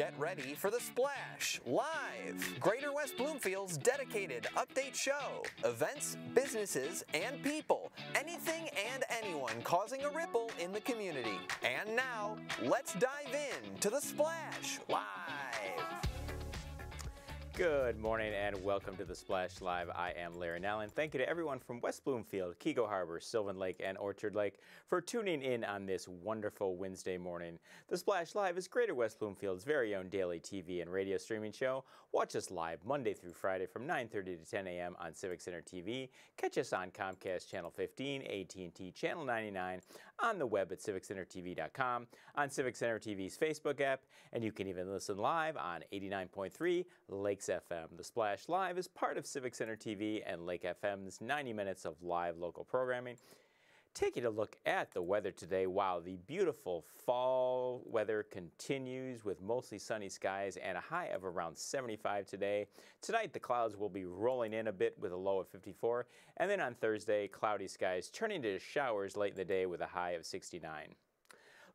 Get ready for the Splash Live, Greater West Bloomfield's dedicated update show. Events, businesses, and people. Anything and anyone causing a ripple in the community. And now, let's dive in to the Splash Live. Good morning and welcome to the Splash Live. I am Larry Nellen. Thank you to everyone from West Bloomfield, Keego Harbor, Sylvan Lake, and Orchard Lake for tuning in on this wonderful Wednesday morning. The Splash Live is Greater West Bloomfield's very own daily TV and radio streaming show. Watch us live Monday through Friday from 9:30 to 10 a.m. on Civic Center TV. Catch us on Comcast Channel 15, AT&T Channel 99, on the web at civiccentertv.com, on Civic Center TV's Facebook app, and you can even listen live on 89.3 Lakes FM. The Splash Live is part of Civic Center TV and Lake FM's 90 minutes of live local programming. Taking a look at the weather today, wow, the beautiful fall weather continues with mostly sunny skies and a high of around 75 today. Tonight, the clouds will be rolling in a bit with a low of 54, and then on Thursday, cloudy skies turning to showers late in the day with a high of 69.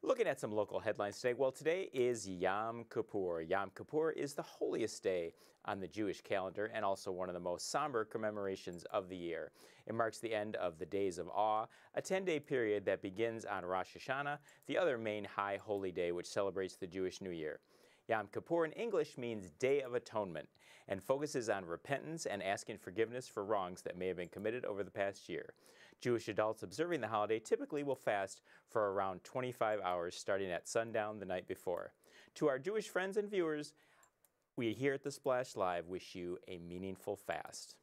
Looking at some local headlines today, well, today is Yom Kippur. Yom Kippur is the holiest day on the Jewish calendar and also one of the most somber commemorations of the year. It marks the end of the Days of Awe, a 10-day period that begins on Rosh Hashanah, the other main high holy day which celebrates the Jewish New Year. Yom Kippur in English means Day of Atonement and focuses on repentance and asking forgiveness for wrongs that may have been committed over the past year. Jewish adults observing the holiday typically will fast for around 25 hours starting at sundown the night before. To our Jewish friends and viewers, we here at the Splash Live wish you a meaningful fast.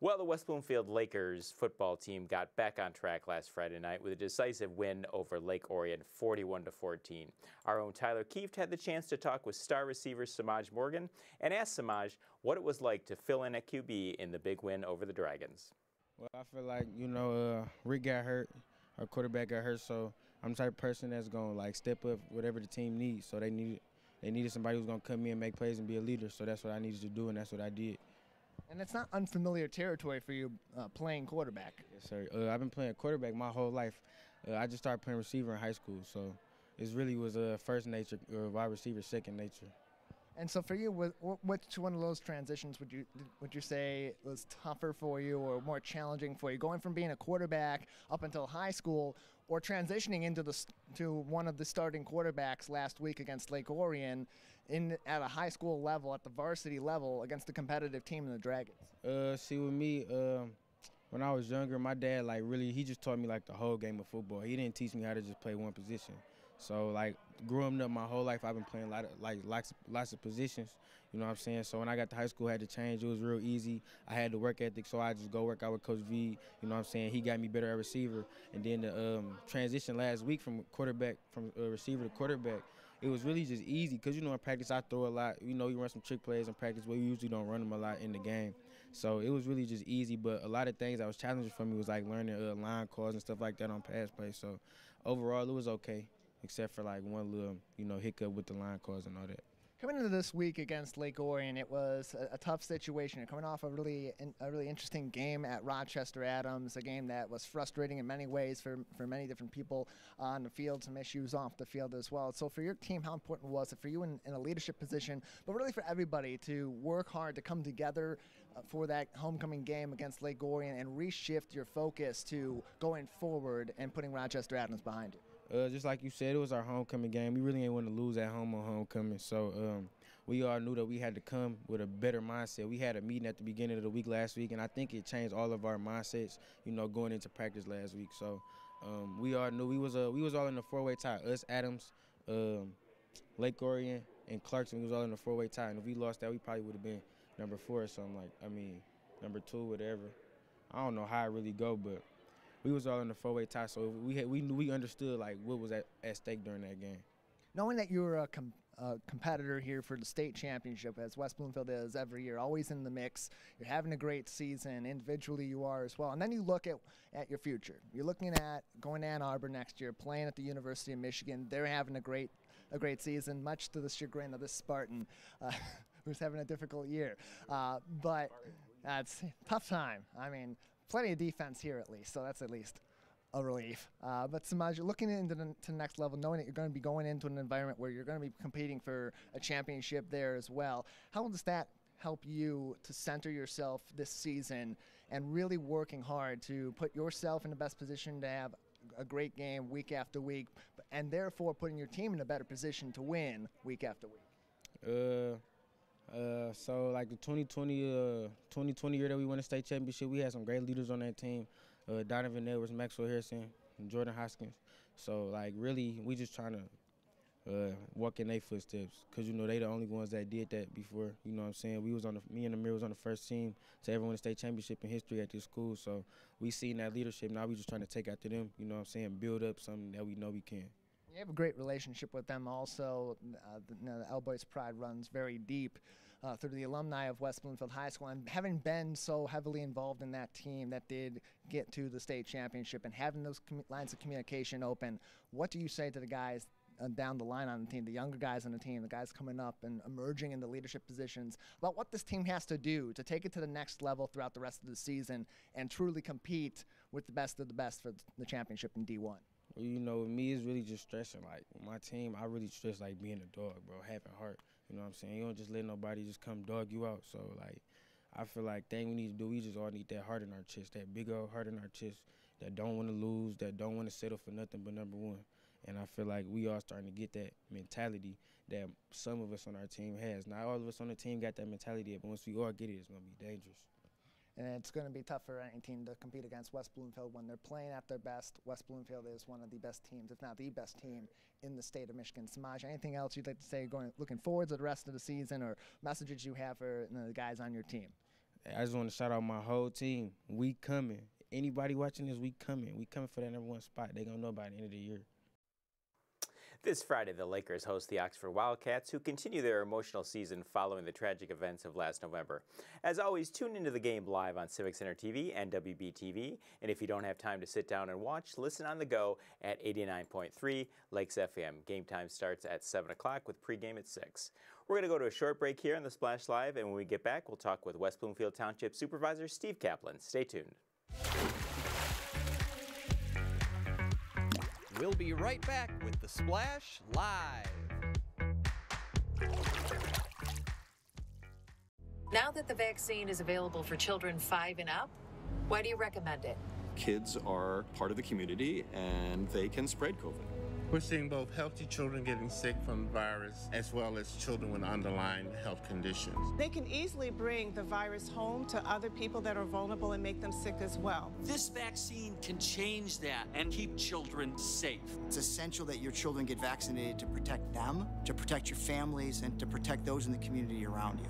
Well, the West Bloomfield Lakers football team got back on track last Friday night with a decisive win over Lake Orion 41 to 14. Our own Tyler Kieft had the chance to talk with star receiver Semaj Morgan and asked Semaj what it was like to fill in at QB in the big win over the Dragons. Well, I feel like you know, uh, Rick got hurt, our quarterback got hurt, so I'm the type of person that's gonna like step up whatever the team needs. So they needed they needed somebody who's gonna come in, and make plays, and be a leader. So that's what I needed to do, and that's what I did. And it's not unfamiliar territory for you uh, playing quarterback. Yes, sir. Uh, I've been playing quarterback my whole life. Uh, I just started playing receiver in high school, so it really was uh, first nature, or wide receiver second nature. And so for you, which one of those transitions would you would you say was tougher for you or more challenging for you, going from being a quarterback up until high school, or transitioning into the to one of the starting quarterbacks last week against Lake Orion, in at a high school level, at the varsity level, against a competitive team in the Dragons? Uh, see, with me, um, when I was younger, my dad like really he just taught me like the whole game of football. He didn't teach me how to just play one position. So like growing up my whole life, I've been playing a lot of like lots lots of positions. You know what I'm saying? So when I got to high school, I had to change. It was real easy. I had the work ethic, so I just go work out with Coach V. You know what I'm saying? He got me better at receiver. And then the um, transition last week from quarterback from uh, receiver to quarterback, it was really just easy because you know in practice I throw a lot. You know you run some trick plays in practice, but we usually don't run them a lot in the game. So it was really just easy. But a lot of things that was challenging for me was like learning uh, line calls and stuff like that on pass plays. So overall, it was okay except for like one little, you know, hiccup with the line calls and all that. Coming into this week against Lake Orion, it was a, a tough situation. coming off a really in, a really interesting game at Rochester Adams, a game that was frustrating in many ways for, for many different people on the field, some issues off the field as well. So for your team, how important was it for you in, in a leadership position, but really for everybody to work hard to come together uh, for that homecoming game against Lake Orion and reshift your focus to going forward and putting Rochester Adams behind you? Uh, just like you said, it was our homecoming game. We really ain't want to lose at home on homecoming. So um, we all knew that we had to come with a better mindset. We had a meeting at the beginning of the week last week, and I think it changed all of our mindsets. You know, going into practice last week. So um, we all knew we was uh, we was all in the four-way tie. Us, Adams, um, Lake Orion, and Clarkston. We was all in a four-way tie. And if we lost that, we probably would have been number four or something like. I mean, number two, whatever. I don't know how it really go, but we was all in the four way tie, so we had, we we understood like what was at, at stake during that game. Knowing that you were a, com- a, competitor here for the state championship, as West Bloomfield is every year, always in the mix. You're having a great season. Individually, you are as well. And then you look at, at your future. You're looking at going to Ann Arbor next year, playing at the University of Michigan. They're having a great a great season, much to the chagrin of this Spartan, uh, who's having a difficult year. Uh, but that's tough time. I mean, plenty of defense here at least, so that's at least a relief. Uh, but Semaj, looking into the, to the next level, knowing that you're going to be going into an environment where you're going to be competing for a championship there as well, how does that help you to center yourself this season and really working hard to put yourself in the best position to have a great game week after week, and therefore putting your team in a better position to win week after week? Uh, uh, so like the 2020, uh, 2020 year that we won the state championship, we had some great leaders on that team. Uh, Donovan Edwards, Maxwell Hairston, Jordan Hoskins. So like really, we just trying to uh, walk in their footsteps because you know they the only ones that did that before. You know what I'm saying? We was on the me and Amir was on the first team to ever win a state championship in history at this school. So we seen that leadership. Now we just trying to take after them. You know what I'm saying? Build up something that we know we can. You have a great relationship with them also. Uh, the, you know, the L Boys Pride runs very deep uh, through the alumni of West Bloomfield High School. And having been so heavily involved in that team that did get to the state championship and having those lines of communication open, what do you say to the guys uh, down the line on the team, the younger guys on the team, the guys coming up and emerging in the leadership positions, about what this team has to do to take it to the next level throughout the rest of the season and truly compete with the best of the best for the championship in D1? You know, me is really just stressing. Like my team, I really stress like being a dog, bro, having heart. You know what I'm saying? You don't just let nobody just come dog you out. So like, I feel like thing we need to do, we just all need that heart in our chest, that big old heart in our chest, that don't want to lose, that don't want to settle for nothing but number one. And I feel like we are starting to get that mentality that some of us on our team has. Not all of us on the team got that mentality, but once we all get it, it's gonna be dangerous and it's going to be tough for any team to compete against West Bloomfield when they're playing at their best. West Bloomfield is one of the best teams, if not the best team in the state of Michigan. Semaj, anything else you'd like to say going looking forward to the rest of the season or messages you have for you know, the guys on your team? I just want to shout out my whole team. We coming. Anybody watching this, we coming. We coming for that number one spot. They gonna know by the end of the year. This Friday, the Lakers host the Oxford Wildcats, who continue their emotional season following the tragic events of last November. As always, tune into the game live on Civic Center TV and WBTV. And if you don't have time to sit down and watch, listen on the go at 89.3 Lakes FM. Game time starts at 7 o'clock with pregame at 6. We're going to go to a short break here on the Splash Live, and when we get back, we'll talk with West Bloomfield Township Supervisor Steve Kaplan. Stay tuned. We'll be right back with the Splash Live. Now that the vaccine is available for children five and up, why do you recommend it? Kids are part of the community and they can spread COVID. We're seeing both healthy children getting sick from the virus as well as children with underlying health conditions. They can easily bring the virus home to other people that are vulnerable and make them sick as well. This vaccine can change that and keep children safe. It's essential that your children get vaccinated to protect them, to protect your families, and to protect those in the community around you.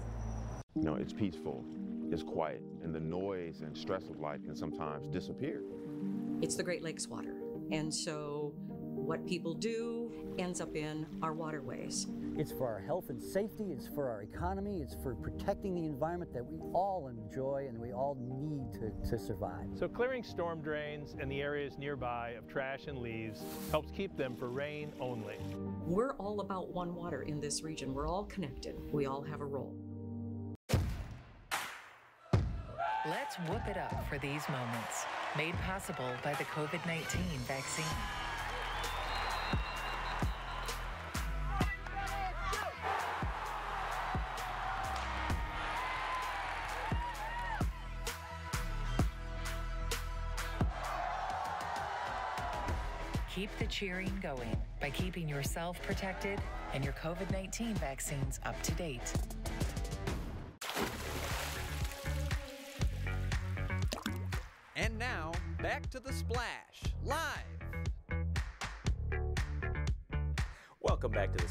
You know, it's peaceful, it's quiet, and the noise and stress of life can sometimes disappear. It's the Great Lakes water. And so what people do ends up in our waterways. It's for our health and safety, it's for our economy, it's for protecting the environment that we all enjoy and we all need to, to survive. So clearing storm drains and the areas nearby of trash and leaves helps keep them for rain only. We're all about one water in this region. We're all connected. We all have a role. Let's whoop it up for these moments. Made possible by the COVID 19 vaccine. Cheering going by keeping yourself protected and your COVID 19 vaccines up to date. And now, back to the splash,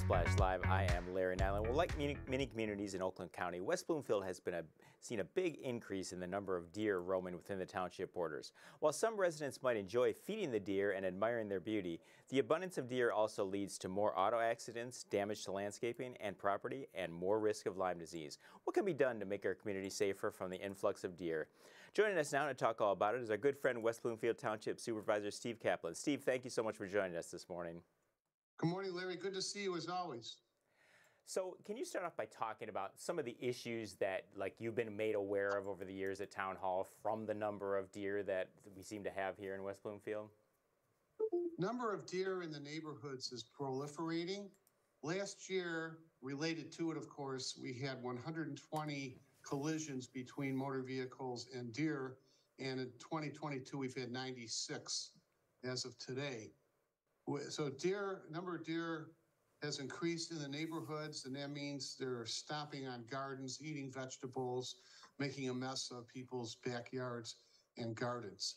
Splash Live. I am Larry Nyland. Well, like many, communities in Oakland County, West Bloomfield has been a, seen a big increase in the number of deer roaming within the township borders. While some residents might enjoy feeding the deer and admiring their beauty, the abundance of deer also leads to more auto accidents, damage to landscaping and property, and more risk of Lyme disease. What can be done to make our community safer from the influx of deer? Joining us now to talk all about it is our good friend West Bloomfield Township Supervisor Steve Kaplan. Steve, thank you so much for joining us this morning. Good morning, Larry. Good to see you as always. So, can you start off by talking about some of the issues that, like, you've been made aware of over the years at Town Hall from the number of deer that we seem to have here in West Bloomfield? number of deer in the neighborhoods is proliferating. Last year, related to it, of course, we had 120 collisions between motor vehicles and deer. And in 2022, we've had 96 as of today. So deer, number of deer has increased in the neighborhoods, and that means they're stopping on gardens, eating vegetables, making a mess of people's backyards and gardens.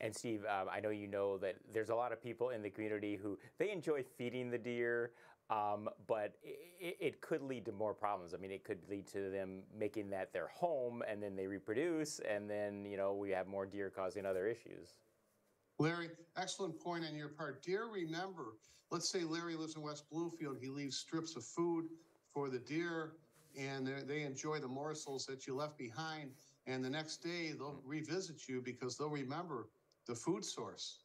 And Steve, um, I know you know that there's a lot of people in the community who they enjoy feeding the deer, um, but it, it, could lead to more problems. I mean, it could lead to them making that their home, and then they reproduce, and then you know we have more deer causing other issues. Larry, excellent point on your part. Deer, remember, let's say Larry lives in West Bloomfield, He leaves strips of food for the deer, and they enjoy the morsels that you left behind. And the next day, they'll revisit you because they'll remember the food source.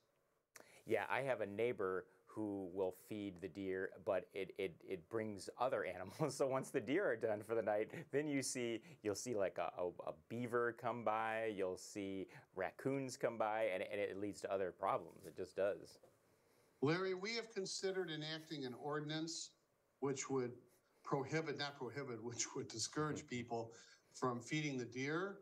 Yeah, I have a neighbor who will feed the deer, but it, it, it brings other animals. So once the deer are done for the night, then you see you'll see like a, a, a beaver come by, you'll see raccoons come by, and, and it leads to other problems. It just does. Larry, we have considered enacting an ordinance which would prohibit, not prohibit, which would discourage mm-hmm. people from feeding the deer.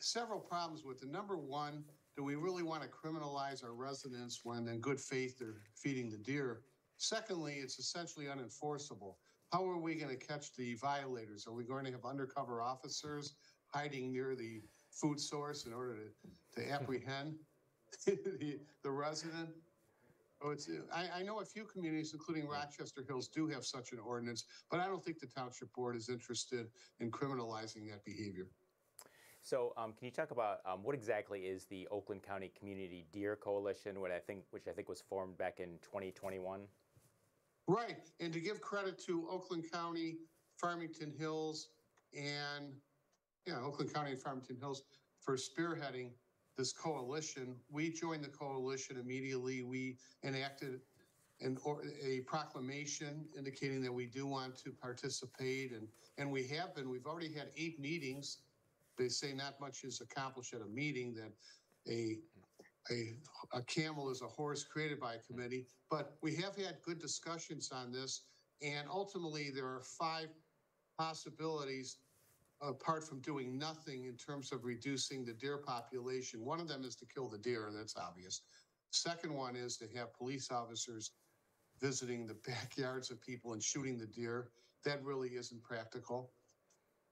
Several problems with it. Number one, do we really want to criminalize our residents when in good faith they're feeding the deer? Secondly, it's essentially unenforceable. How are we going to catch the violators? Are we going to have undercover officers hiding near the food source in order to, to apprehend the, the resident? Oh, it's, I, I know a few communities, including Rochester Hills, do have such an ordinance, but I don't think the township board is interested in criminalizing that behavior. So, um, can you talk about um, what exactly is the Oakland County Community Deer Coalition, what I think, which I think was formed back in 2021? Right, and to give credit to Oakland County, Farmington Hills, and yeah, Oakland County and Farmington Hills for spearheading this coalition. We joined the coalition immediately. We enacted an, or, a proclamation indicating that we do want to participate, and and we have been. We've already had eight meetings they say not much is accomplished at a meeting, that a, a, a camel is a horse created by a committee. But we have had good discussions on this, and ultimately there are five possibilities apart from doing nothing in terms of reducing the deer population. One of them is to kill the deer, and that's obvious. Second one is to have police officers visiting the backyards of people and shooting the deer. That really isn't practical.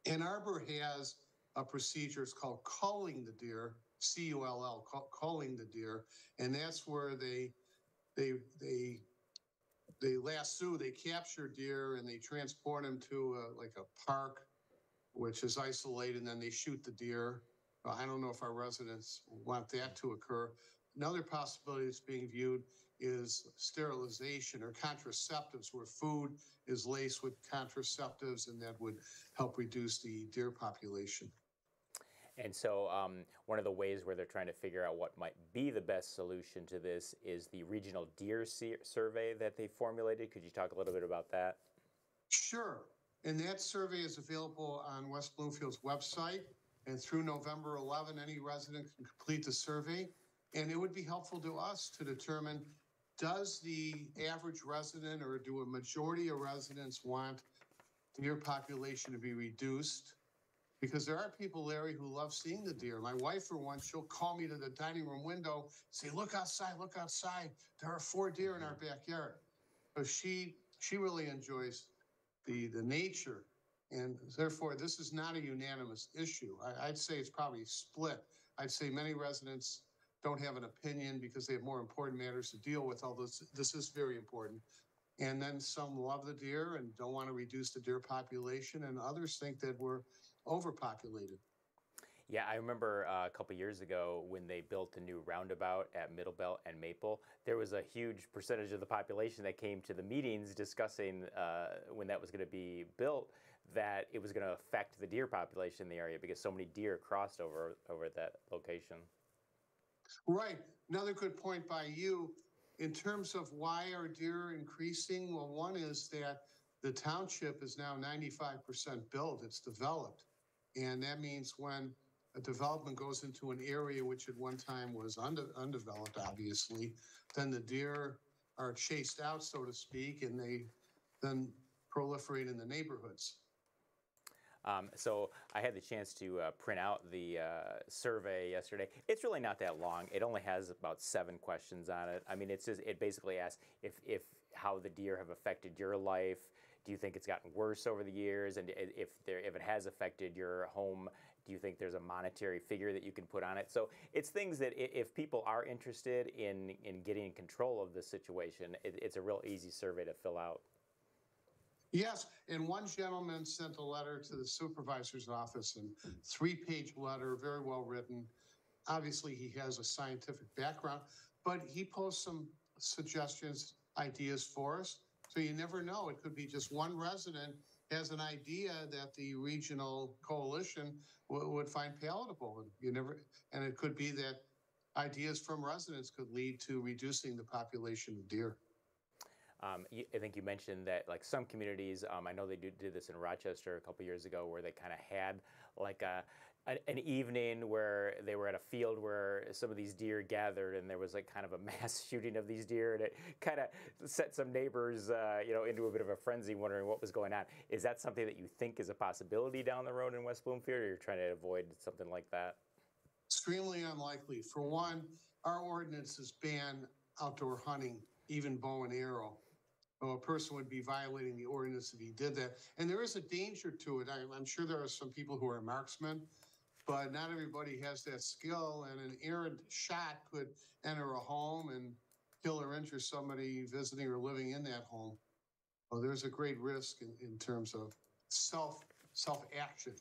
Ann Arbor has a procedure. It's called culling the deer, C-U-L-L, culling the deer, and that's where they they they they lasso, they capture deer, and they transport them to a, like a park, which is isolated, and then they shoot the deer. I don't know if our residents want that to occur. Another possibility that's being viewed is sterilization or contraceptives, where food is laced with contraceptives, and that would help reduce the deer population. And so, um, one of the ways where they're trying to figure out what might be the best solution to this is the regional deer survey that they formulated. Could you talk a little bit about that? Sure. And that survey is available on West Bloomfield's website. And through November 11, any resident can complete the survey. And it would be helpful to us to determine does the average resident or do a majority of residents want deer population to be reduced? Because there are people, Larry, who love seeing the deer. My wife, for one, she'll call me to the dining room window, say, "Look outside, look outside. There are four deer in our mm-hmm. backyard." So she she really enjoys the the nature, and therefore this is not a unanimous issue. I, I'd say it's probably split. I'd say many residents don't have an opinion because they have more important matters to deal with. Although this, this is very important. And then some love the deer and don't want to reduce the deer population, and others think that we're overpopulated. Yeah, I remember uh, a couple years ago when they built a new roundabout at Middlebelt and Maple. There was a huge percentage of the population that came to the meetings discussing uh, when that was going to be built that it was going to affect the deer population in the area because so many deer crossed over over that location. Right. Another good point by you in terms of why are deer increasing. Well, one is that the township is now 95% built. It's developed. And that means when a development goes into an area which at one time was unde- undeveloped, obviously, then the deer are chased out, so to speak, and they then proliferate in the neighborhoods. Um, so I had the chance to uh, print out the uh, survey yesterday. It's really not that long. It only has about seven questions on it. I mean, it's just it basically asks if if how the deer have affected your life. Do you think it's gotten worse over the years? And if there if it has affected your home, do you think there's a monetary figure that you can put on it? So it's things that if people are interested in in getting control of the situation, it, it's a real easy survey to fill out. Yes, and one gentleman sent a letter to the supervisor's office, and three-page letter, very well written. Obviously, he has a scientific background, but he posts some suggestions, ideas for us. So you never know. It could be just one resident has an idea that the regional coalition would find palatable, and you never. And it could be that ideas from residents could lead to reducing the population of deer. Um, I think you mentioned that like some communities, um, I know they do, did this in Rochester a couple years ago, where they kind of had like a an evening where they were at a field where some of these deer gathered, and there was like kind of a mass shooting of these deer, and it kind of set some neighbors, uh, you know, into a bit of a frenzy, wondering what was going on. Is that something that you think is a possibility down the road in West Bloomfield, or you're trying to avoid something like that? Extremely unlikely. For one, our ordinances ban outdoor hunting, even bow and arrow. So a person would be violating the ordinance if he did that. And there is a danger to it. I, I'm sure there are some people who are marksmen, but not everybody has that skill. And an errant shot could enter a home and kill or injure somebody visiting or living in that home. So there's a great risk in, in terms of self self action.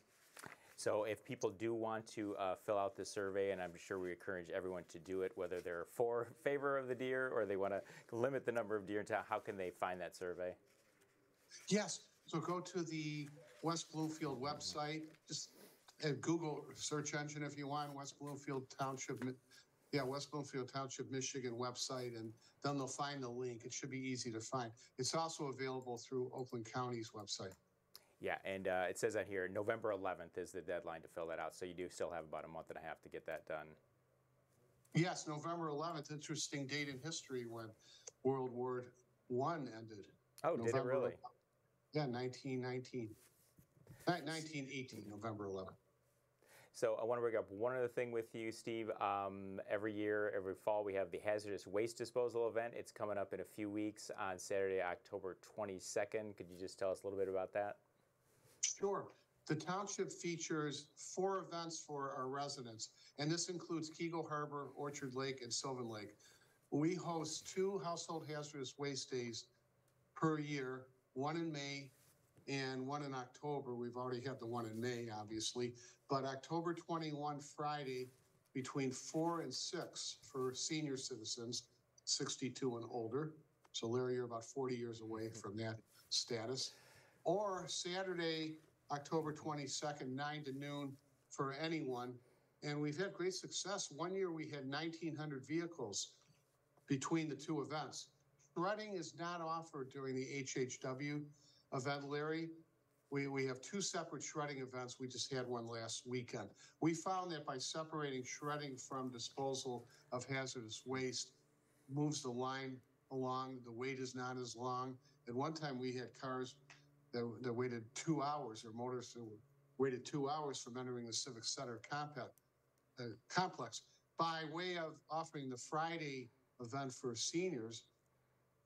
So if people do want to uh, fill out this survey, and I'm sure we encourage everyone to do it, whether they're for favor of the deer or they want to limit the number of deer in town, how can they find that survey? Yes. So go to the West Bloomfield website. Just uh, Google search engine if you want West Bloomfield Township. Yeah, West Bloomfield Township, Michigan website, and then they'll find the link. It should be easy to find. It's also available through Oakland County's website. Yeah, and uh, it says on here November 11th is the deadline to fill that out. So you do still have about a month and a half to get that done. Yes, November 11th. Interesting date in history when World War One ended. Oh, did it really? 11th. Yeah, 1919. 1918, November 11th. So I want to bring up one other thing with you, Steve. Um, every year, every fall, we have the hazardous waste disposal event. It's coming up in a few weeks on Saturday, October 22nd. Could you just tell us a little bit about that? Sure. The township features four events for our residents, and this includes Keego Harbor, Orchard Lake, and Sylvan Lake. We host two household hazardous waste days per year, one in May and one in October. We've already had the one in May, obviously, but October 21, Friday, between 4 and 6 for senior citizens, 62 and older. So, Larry, you're about 40 years away mm-hmm. from that status. Or Saturday, October 22nd, 9 to noon for anyone. And we've had great success. One year we had 1,900 vehicles between the two events. Shredding is not offered during the HHW event, Larry. We, we have two separate shredding events. We just had one last weekend. We found that by separating shredding from disposal of hazardous waste moves the line along. The wait is not as long. At one time, we had cars that, that waited two hours, or motors that waited two hours from entering the Civic Center compact, uh, complex. By way of offering the Friday event for seniors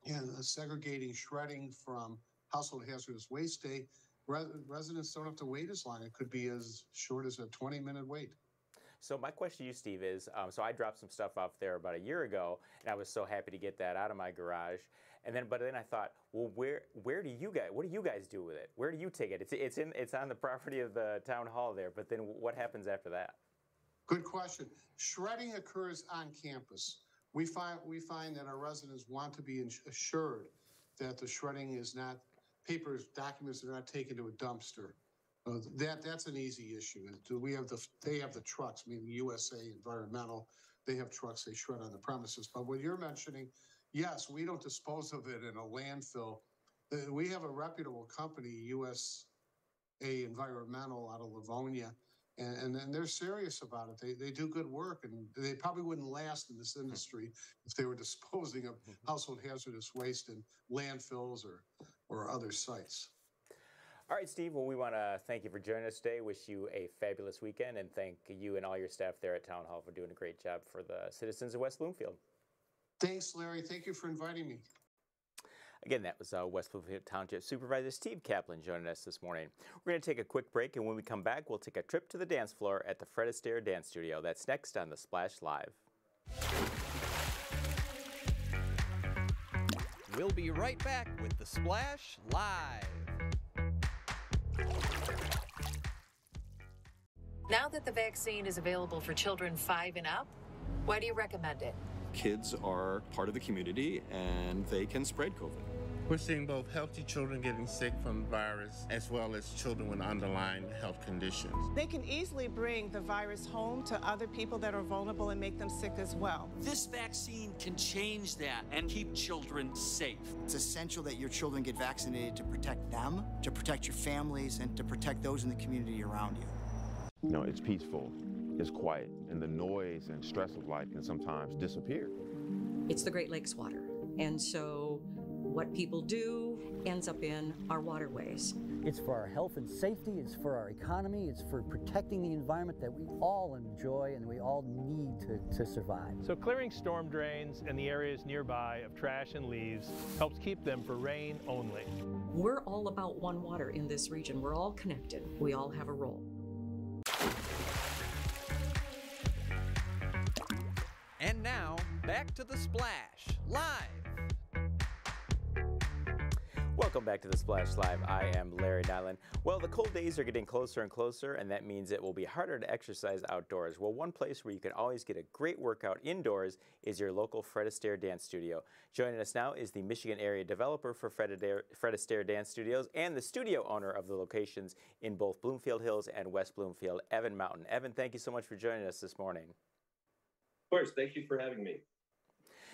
and uh, segregating shredding from household hazardous waste day, residents don't have to wait as long. It could be as short as a 20 minute wait. So my question to you, Steve, is um, so I dropped some stuff off there about a year ago, and I was so happy to get that out of my garage. And then, but then I thought, well, where where do you guys? What do you guys do with it? Where do you take it? It's it's in it's on the property of the town hall there. But then, what happens after that? Good question. Shredding occurs on campus. We find we find that our residents want to be assured that the shredding is not papers, documents are not taken to a dumpster. Uh, that that's an easy issue. Do we have the they have the trucks, I mean, USA Environmental, they have trucks they shred on the premises. But what you're mentioning, yes, we don't dispose of it in a landfill. Uh, we have a reputable company, USA Environmental out of Livonia, and, and, and they're serious about it. They, they do good work, and they probably wouldn't last in this industry if they were disposing of household hazardous waste in landfills or, or other sites. All right, Steve. Well, we want to thank you for joining us today. Wish you a fabulous weekend and thank you and all your staff there at Town Hall for doing a great job for the citizens of West Bloomfield. Thanks, Larry. Thank you for inviting me. Again, that was uh, West Bloomfield Township Supervisor Steve Kaplan joining us this morning. We're going to take a quick break, and when we come back, we'll take a trip to the dance floor at the Fred Astaire Dance Studio. That's next on the Splash Live. We'll be right back with the Splash Live. Now that the vaccine is available for children five and up, why do you recommend it? Kids are part of the community and they can spread COVID. We're seeing both healthy children getting sick from the virus as well as children with underlying health conditions. They can easily bring the virus home to other people that are vulnerable and make them sick as well. This vaccine can change that and keep children safe. It's essential that your children get vaccinated to protect them, to protect your families, and to protect those in the community around you. You know, it's peaceful, it's quiet, and the noise and stress of life can sometimes disappear. It's the Great Lakes water. And so what people do ends up in our waterways. It's for our health and safety, it's for our economy, it's for protecting the environment that we all enjoy and we all need to, to survive. So clearing storm drains and the areas nearby of trash and leaves helps keep them for rain only. We're all about one water in this region. We're all connected. We all have a role. And now, back to the Splash Live. Welcome back to the Splash Live. I am Larry Nyland. Well, the cold days are getting closer and closer, and that means it will be harder to exercise outdoors. Well, one place where you can always get a great workout indoors is your local Fred Astaire Dance Studio. Joining us now is the Michigan area developer for Fred Astaire, Fred Astaire Dance Studios and the studio owner of the locations in both Bloomfield Hills and West Bloomfield, Evan Mountain. Evan, thank you so much for joining us this morning. Of course, thank you for having me.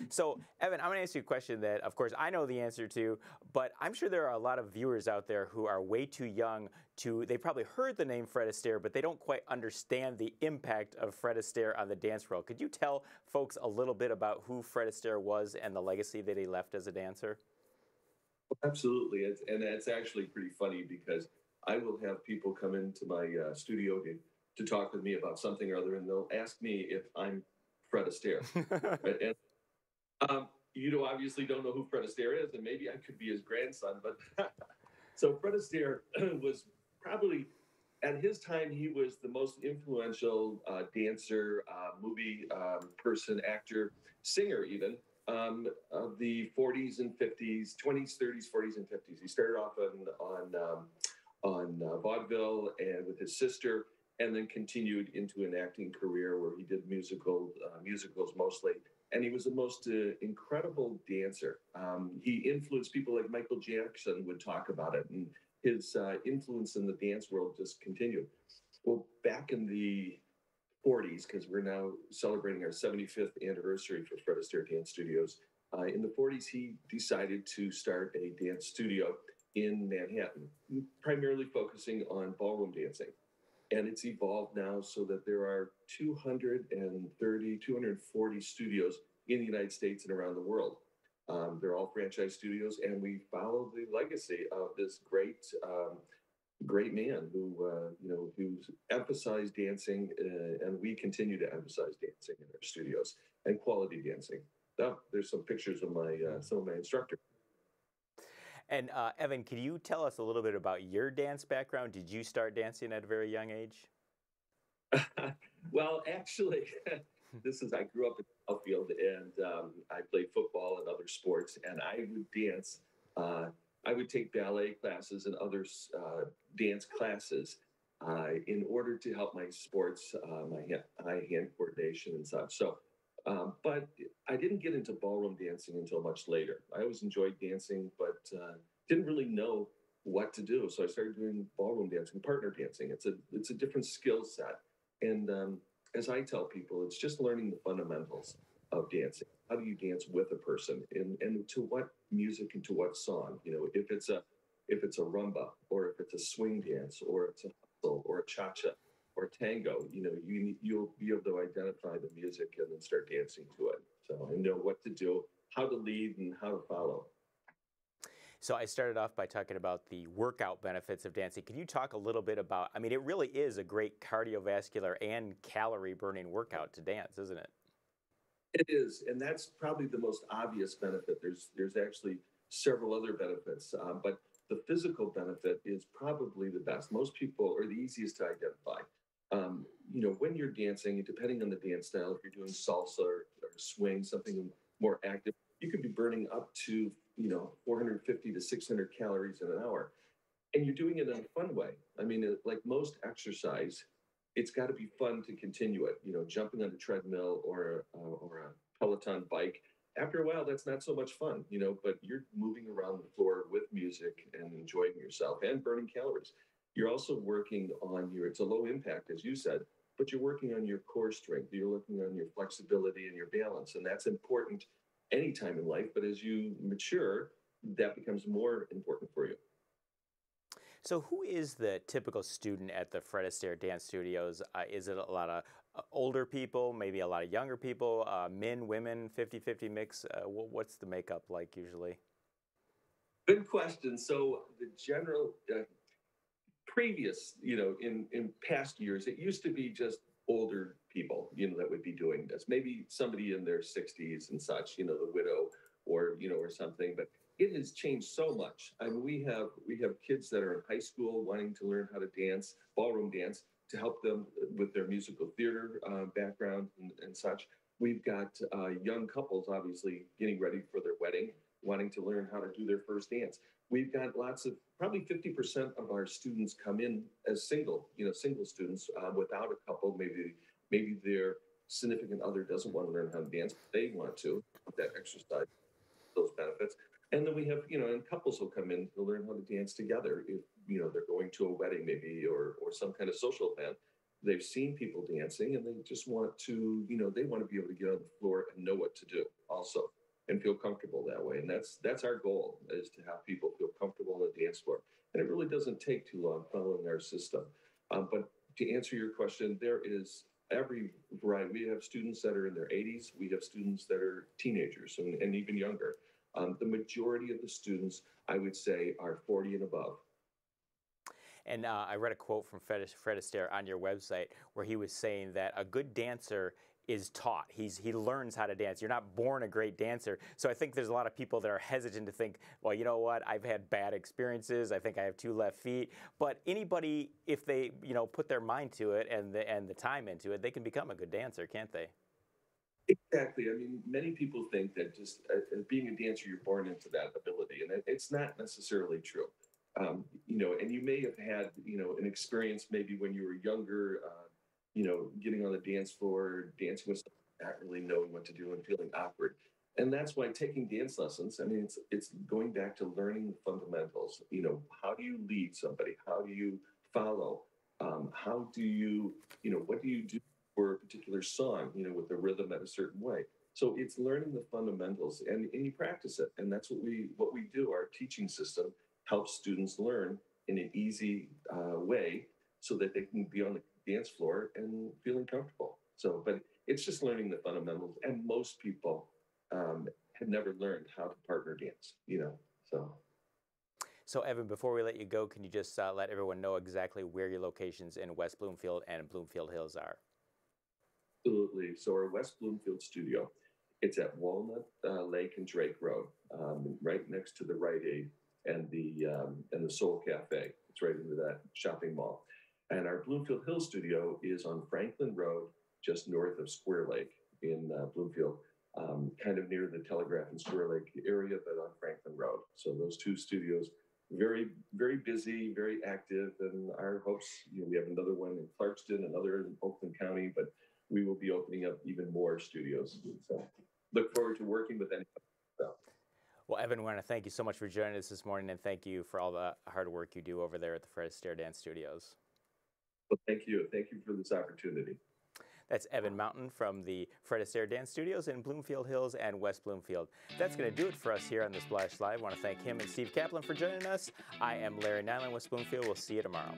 So, Evan, I'm going to ask you a question that, of course, I know the answer to, but I'm sure there are a lot of viewers out there who are way too young to, they probably heard the name Fred Astaire, but they don't quite understand the impact of Fred Astaire on the dance world. Could you tell folks a little bit about who Fred Astaire was and the legacy that he left as a dancer? Absolutely. And it's actually pretty funny because I will have people come into my uh, studio to, to talk with me about something or other, and they'll ask me if I'm Fred Astaire. and, um, you know, obviously don't know who Fred Astaire is, and maybe I could be his grandson. But so Fred Astaire was probably at his time he was the most influential uh, dancer, uh, movie um, person, actor, singer, even um, of the 40s and 50s, 20s, 30s, 40s, and 50s. He started off on on um, on uh, vaudeville and with his sister, and then continued into an acting career where he did musical uh, musicals mostly and he was the most uh, incredible dancer. Um, he influenced people like Michael Jackson would talk about it, and his uh, influence in the dance world just continued. Well, back in the 40s, because we're now celebrating our 75th anniversary for Fred Astaire Dance Studios. Uh, in the 40s, he decided to start a dance studio in Manhattan, primarily focusing on ballroom dancing and it's evolved now so that there are 230 240 studios in the united states and around the world. Um, they're all franchise studios and we follow the legacy of this great um, great man who uh, you know who's emphasized dancing uh, and we continue to emphasize dancing in our studios and quality dancing. Oh, there's some pictures of my uh, some of my instructors and uh, Evan, can you tell us a little bit about your dance background? Did you start dancing at a very young age? well, actually, this is I grew up in Southfield and um, I played football and other sports, and I would dance. Uh, I would take ballet classes and other uh, dance classes uh, in order to help my sports, uh, my eye hand coordination and such. So um, but I didn't get into ballroom dancing until much later. I always enjoyed dancing, but uh, didn't really know what to do. So I started doing ballroom dancing, partner dancing. It's a it's a different skill set. And um, as I tell people, it's just learning the fundamentals of dancing. How do you dance with a person, and and to what music and to what song? You know, if it's a if it's a rumba or if it's a swing dance or it's a hustle or a cha cha, or tango, you know, you you'll be able to identify the music and then start dancing to it. So and know what to do, how to lead, and how to follow. So I started off by talking about the workout benefits of dancing. Can you talk a little bit about? I mean, it really is a great cardiovascular and calorie burning workout to dance, isn't it? It is, and that's probably the most obvious benefit. There's there's actually several other benefits, uh, but the physical benefit is probably the best. Most people are the easiest to identify. Um, you know, when you're dancing, depending on the dance style, if you're doing salsa or, or swing, something more active, you could be burning up to you know 450 to 600 calories in an hour, and you're doing it in a fun way. I mean, like most exercise, it's got to be fun to continue it. You know, jumping on a treadmill or uh, or a Peloton bike. After a while, that's not so much fun, you know. But you're moving around the floor with music and enjoying yourself and burning calories. You're also working on your. It's a low impact, as you said, but you're working on your core strength. You're working on your flexibility and your balance, and that's important anytime in life. But as you mature, that becomes more important for you. So, who is the typical student at the Fred Astaire Dance Studios? Uh, is it a lot of uh, older people, maybe a lot of younger people, uh, men, women, 50 50 mix? Uh, what's the makeup like usually? Good question. So, the general, uh, previous, you know, in, in past years, it used to be just older people, you know, that would be doing this. Maybe somebody in their 60s and such, you know, the widow or, you know, or something. But it has changed so much. I mean, we have we have kids that are in high school wanting to learn how to dance, ballroom dance, to help them with their musical theater uh, background and, and, such. We've got uh, young couples, obviously, getting ready for their wedding, wanting to learn how to do their first dance. We've got lots of probably 50% of our students come in as single, you know, single students uh, without a couple. Maybe maybe their significant other doesn't want to learn how to dance, but they want to. That exercise, those benefits. And then we have, you know, and couples will come in to learn how to dance together if, you know, they're going to a wedding maybe or or some kind of social event. They've seen people dancing and they just want to, you know, they want to be able to get on the floor and know what to do also and feel comfortable that way. And that's that's our goal is to have people feel comfortable on the dance floor. And it really doesn't take too long following our system. Um, but to answer your question, there is every variety. We have students that are in their 80s. We have students that are teenagers and, and even younger. Um, the majority of the students, I would say, are 40 and above. And uh, I read a quote from Fred, Fred Astaire on your website where he was saying that a good dancer is taught. He's, he learns how to dance. You're not born a great dancer. So I think there's a lot of people that are hesitant to think, well, you know what? I've had bad experiences. I think I have two left feet. But anybody, if they, you know, put their mind to it and the, and the time into it, they can become a good dancer, can't they? Exactly. I mean, many people think that just uh, being a dancer, you're born into that ability, and it's not necessarily true. Um, you know, and you may have had, you know, an experience maybe when you were younger, uh, you know, getting on the dance floor, dancing with someone, not really knowing what to do and feeling awkward. And that's why taking dance lessons, I mean, it's it's going back to learning the fundamentals. You know, how do you lead somebody? How do you follow? Um, how do you, you know, what do you do for a particular song, you know, with the rhythm at a certain way. So it's learning the fundamentals and, and you practice it. And that's what we what we do. Our teaching system helps students learn in an easy uh, way so that they can be on the dance floor and feeling comfortable. So, but it's just learning the fundamentals. And most people um, have never learned how to partner dance, you know, so. So, Evan, before we let you go, can you just uh, let everyone know exactly where your locations in West Bloomfield and Bloomfield Hills are? Absolutely. So our West Bloomfield studio, it's at Walnut uh, Lake and Drake Road, um, right next to the Rite Aid and the um, and the Soul Cafe. It's right into that shopping mall. And our Bloomfield Hill studio is on Franklin Road, just north of Square Lake in uh, Bloomfield, um, kind of near the Telegraph and Square Lake area, but on Franklin Road. So those two studios, very very busy, very active, and our hopes. You know, we have another one in Clarkston, another in Oakland County, but we will be opening up even more studios. So look forward to working with anyone. So. Well, Evan, we want to thank you so much for joining us this morning, and thank you for all the hard work you do over there at the Fred Astaire Dance Studios. Well, thank you. Thank you for this opportunity. That's Evan Mountain from the Fred Astaire Dance Studios in Bloomfield Hills and West Bloomfield. That's going to do it for us here on the Splash Live. I want to thank him and Steve Kaplan for joining us. I am Larry Nyland, West Bloomfield. We'll see you tomorrow.